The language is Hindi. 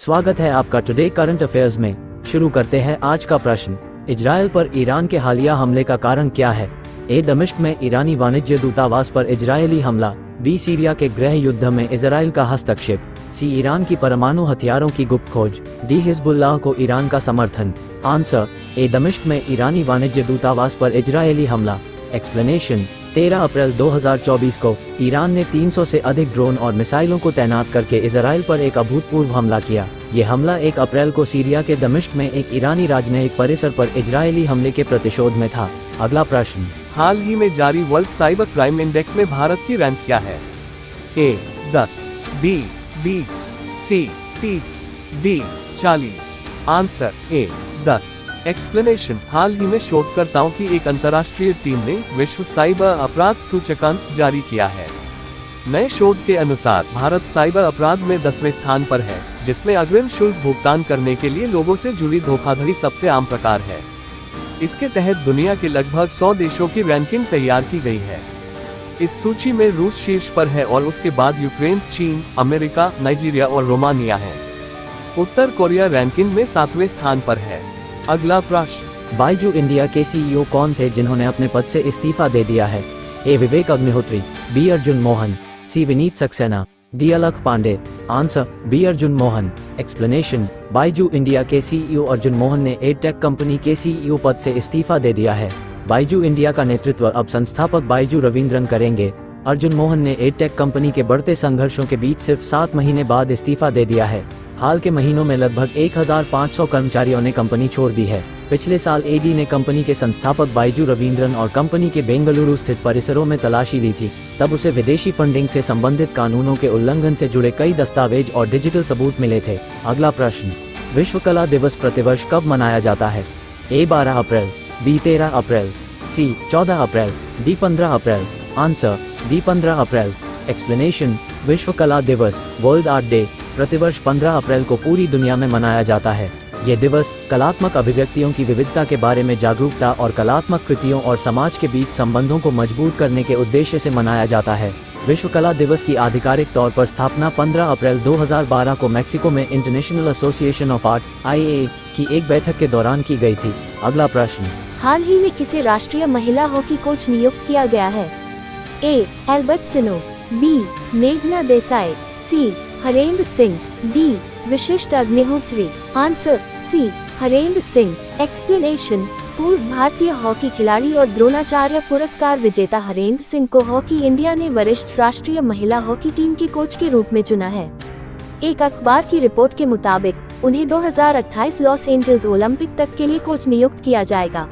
स्वागत है आपका टुडे करंट अफेयर्स में। शुरू करते हैं आज का प्रश्न। इजराइल पर ईरान के हालिया हमले का कारण क्या है? ए, दमिश्क में ईरानी वाणिज्य दूतावास पर इजरायली हमला। बी, सीरिया के गृह युद्ध में इसराइल का हस्तक्षेप। सी, ईरान की परमाणु हथियारों की गुप्त खोज। डी, हिजबुल्लाह को ईरान का समर्थन। आंसर, ए, दमिश्क में ईरानी वाणिज्य दूतावास पर इजरायली हमला। एक्सप्लेनेशन 13 अप्रैल 2024 को ईरान ने 300 से अधिक ड्रोन और मिसाइलों को तैनात करके इसराइल पर एक अभूतपूर्व हमला किया। ये हमला 1 अप्रैल को सीरिया के दमिश्क में एक ईरानी राजनयिक परिसर पर इजरायली हमले के प्रतिशोध में था। अगला प्रश्न। हाल ही में जारी वर्ल्ड साइबर क्राइम इंडेक्स में भारत की रैंक क्या है? ए, दस, बी, बीस, सी, तीस, डी, चालीस। आंसर, ए, दस। एक्सप्लेनेशन हाल ही में शोधकर्ताओं की एक अंतर्राष्ट्रीय टीम ने विश्व साइबर अपराध सूचकांक जारी किया है। नए शोध के अनुसार, भारत साइबर अपराध में दसवें स्थान पर है, जिसमें अग्रिम शुल्क भुगतान करने के लिए लोगों से जुड़ी धोखाधड़ी सबसे आम प्रकार है। इसके तहत दुनिया के लगभग 100 देशों की रैंकिंग तैयार की गई है। इस सूची में रूस शीर्ष पर है और उसके बाद यूक्रेन, चीन, अमेरिका, नाइजीरिया और रोमानिया है। उत्तर कोरिया रैंकिंग में सातवें स्थान पर है। अगला प्रश्न बाइजू इंडिया के सीईओ कौन थे जिन्होंने अपने पद से इस्तीफा दे दिया है? A. Vivek Agnihotri, B. Arjun Mohan, C. Vineet Saxena, D. Alakh Pandey. Answer, B. Arjun Mohan. Explanation Byju India के सीईओ अर्जुन मोहन ने एडटेक कंपनी के सीईओ पद से इस्तीफा दे दिया है। बाइजू इंडिया का नेतृत्व अब संस्थापक बाइजू रविंद्रन करेंगे। अर्जुन मोहन ने एडटेक कंपनी के बढ़ते संघर्षों के बीच सिर्फ़ सात महीने बाद इस्तीफा दे दिया है। हाल के महीनों में लगभग 1,500 कर्मचारियों ने कंपनी छोड़ दी है। पिछले साल एडी ने कंपनी के संस्थापक बाइजू रविंद्रन और कंपनी के बेंगलुरु स्थित परिसरों में तलाशी ली थी। तब उसे विदेशी फंडिंग से संबंधित कानूनों के उल्लंघन से जुड़े कई दस्तावेज़ और डिजिटल सबूत मिले थे। अगला प्रश्न विश्व कला दिवस प्रतिवर्ष कब मनाया जाता है? ए बारह अप्रैल बी तेरह अप्रैल सी चौदह अप्रैल डी पंद्रह अप्रैल आंसर डी पंद्रह अप्रैल। एक्सप्लेनेशन विश्व कला दिवस वर्ल्ड आर्ट डे। प्रतिवर्ष 15 अप्रैल को पूरी दुनिया में मनाया जाता है। ये दिवस कलात्मक अभिव्यक्तियों की विविधता के बारे में जागरूकता और कलात्मक कृतियों और समाज के बीच संबंधों को मज़बूत करने के उद्देश्य से मनाया जाता है। विश्व कला दिवस की आधिकारिक तौर पर स्थापना 15 अप्रैल 2012 को मैक्सिको में इंटरनेशनल एसोसिएशन ऑफ़ आर्ट आई की एक बैठक के दौरान की गई थी। अगला प्रश्न। हाल ही में किसे राष्ट्रीय महिला हॉकी कोच नियुक्त किया गया है? ए. Albert Sino B. मेघना Desai, C. Harendra Singh D Vishisht Agnihotri answer C Harendra Singh explanation पूर्व भारतीय हॉकी खिलाड़ी और द्रोणाचार्य पुरस्कार विजेता हरेंद्र सिंह को हॉकी इंडिया ने वरिष्ठ राष्ट्रीय महिला हॉकी टीम के कोच के रूप में चुना है एक अखबार की रिपोर्ट के मुताबिक उन्हें 2028 लॉस एंजल्स ओलंपिक तक के लिए कोच नियुक्त किया जाएगा